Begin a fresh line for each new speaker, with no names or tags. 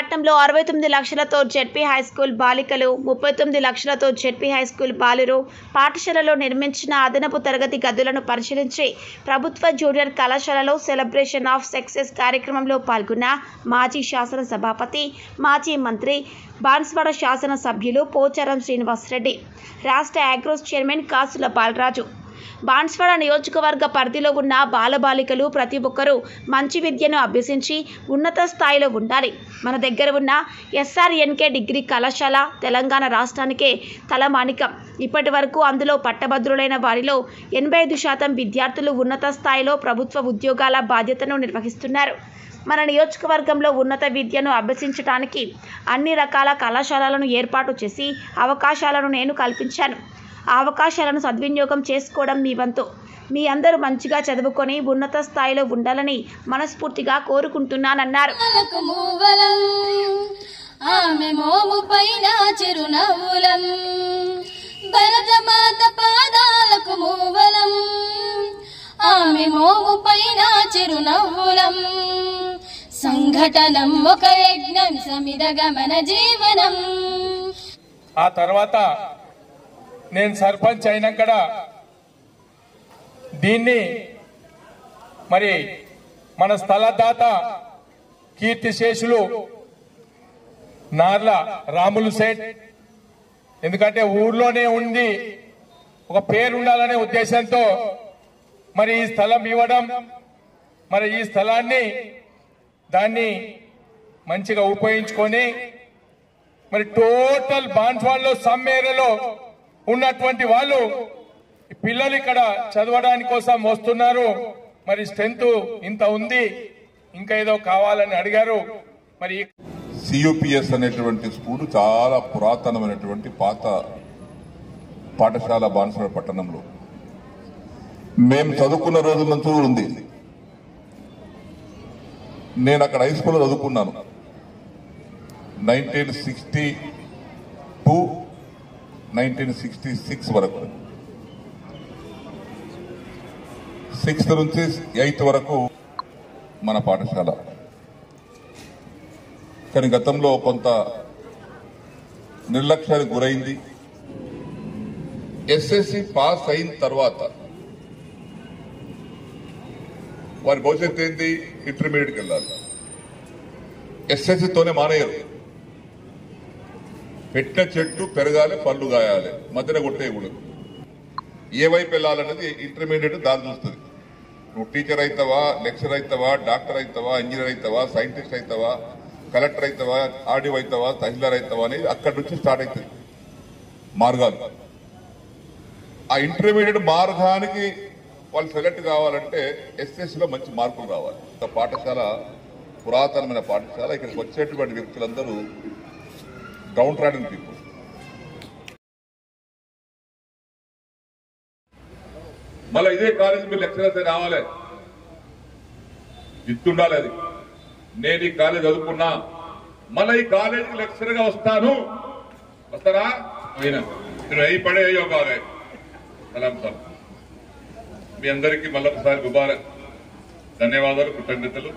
పట్టణంలో అరవై తొమ్మిది లక్షలతో జెడ్పీ హై స్కూల్ బాలికలు ముప్పై తొమ్మిది లక్షలతో జెడ్పీ హై స్కూల్ బాలురు పాఠశాలలో నిర్మించిన అదనపు తరగతి గదులను పరిశీలించి ప్రభుత్వ జూనియర్ కళాశాలలో సెలబ్రేషన్ ఆఫ్ సక్సెస్ కార్యక్రమంలో పాల్గొన్న మాజీ శాసన సభాపతి మాజీ మంత్రి బాన్స్వాడ శాసన సభ్యులు పోచారం శ్రీనివాసరెడ్డి రాష్ట్ర అగ్రోస్ చైర్మన్ కాసుల బాలరాజు. బాన్స్వాడ నియోజకవర్గ పరిధిలో ఉన్న బాలబాలికలు ప్రతి ఒక్కరూ మంచి విద్యను అభ్యసించి ఉన్నత స్థాయిలో ఉండాలి. మన దగ్గర ఉన్న ఎస్ఆర్ఎన్కే డిగ్రీ కళాశాల తెలంగాణ రాష్ట్రానికే తలమానికం. ఇప్పటి వరకు అందులో పట్టభద్రులైన వారిలో ఎనభై ఐదు శాతం విద్యార్థులు ఉన్నత స్థాయిలో ప్రభుత్వ ఉద్యోగాల బాధ్యతను నిర్వహిస్తున్నారు. మన నియోజకవర్గంలో ఉన్నత విద్యను అభ్యసించడానికి అన్ని రకాల కళాశాలలను ఏర్పాటు చేసి అవకాశాలను నేను కల్పించాను. అవకాశాలను సద్వినియోగం చేసుకోవడం మీ వంతు. మీ అందరూ మంచిగా చదువుకొని ఉన్నత స్థాయిలో ఉండాలని మనస్ఫూర్తిగా కోరుకుంటున్నానన్నారు.
ఆమె మోము పైన చిరునవ్వులం. భరతమాత పాదాలకు మూవలం ఆమె మోము పైన చిరునవ్వులం. సంఘటనం ఒక యజ్ఞం సమిద గమన జీవనం.
ఆ తర్వాత నేను సర్పంచ్ అయినాకడ దీన్ని మరి మన స్థలదాత కీర్తిశేషులు నార్ల రాములు సేట్. ఎందుకంటే ఊర్లోనే ఉంది ఒక పేరు ఉండాలనే ఉద్దేశంతో మరి ఈ స్థలం ఇవ్వడం మరి ఈ స్థలాన్ని దాన్ని మంచిగా ఉపయోగించుకొని మరి టోటల్ బాన్స్వాడ్లో సమ్ ఏరియాలో ఉన్నటువంటి వాళ్ళు పిల్లలు ఇక్కడ చదవడానికి కోసం వస్తున్నారు. మరి స్ట్రెంత్ ఇంత ఉంది. ఇంకా ఏదో కావాలని అడిగారు. మరి ఈ
సియుపిఎస్ అనేటువంటి స్కూల్ చాలా పురాతనమైనటువంటి పాత పాఠశాల బాన్సుల పట్టణంలో. మేము చదువుకున్న రోజుల నుంచి ఉంది. నేను అక్కడ హై స్కూల్లో చదువుకున్నాను. Nineteen sixty two nineteen sixty six వరకు. సిక్స్త్ నుంచి ఎయిత్ వరకు మన పాఠశాల. కానీ గతంలో కొంత నిర్లక్ష్యానికి గురైంది. ఎస్ఎస్సి పాస్ అయిన తర్వాత వారి భవిష్యత్తు ఏంటి? ఇంటర్మీడియట్కి వెళ్ళాలి. ఎస్ఎస్సితోనే మానేయరు. పెట్టిన చెట్టు పెరగాలి పళ్ళు గాయాలి మధ్యన కొట్టేయకూడదు ఏ వైపు వెళ్ళాలనేది ఇంటర్మీడియట్ దారి చూస్తుంది. నువ్వు టీచర్ అవుతావా లెక్చర్ అవుతావా డాక్టర్ అవుతావా ఇంజనీర్ అవుతావా సైంటిస్ట్ అవుతావా కలెక్టర్ అవుతావా ఆర్డీఓ అవుతావా తహసీల్దార్ అవుతావా అనేది అక్కడి నుంచి స్టార్ట్ అవుతుంది మార్గాలు. ఆ ఇంటర్మీడియట్ మార్గానికి వాళ్ళు సెలెక్ట్ కావాలంటే ఎస్ఎస్లో మంచి మార్కులు రావాలి. పాఠశాల పురాతనమైన పాఠశాల ఇక్కడికి వచ్చేటువంటి వ్యక్తులందరూ డౌన్ ట్రాడన్ పీపుల్ మళ్ళీ ఇదే కాలేజ్ మీరు లెక్చరర్స్ రావాలి. ఇస్తుండాలి అది. నేను ఈ కాలేజ్ చదువుకున్నా మళ్ళీ ఈ కాలేజీకి లెక్చరర్గా వస్తాను. వస్తారా? అయినా. మీరు అయి పడే అయ్యో బాగా సలాం సార్ మీ అందరికీ మళ్ళొకసారి ముబారక్. ధన్యవాదాలు కృతజ్ఞతలు.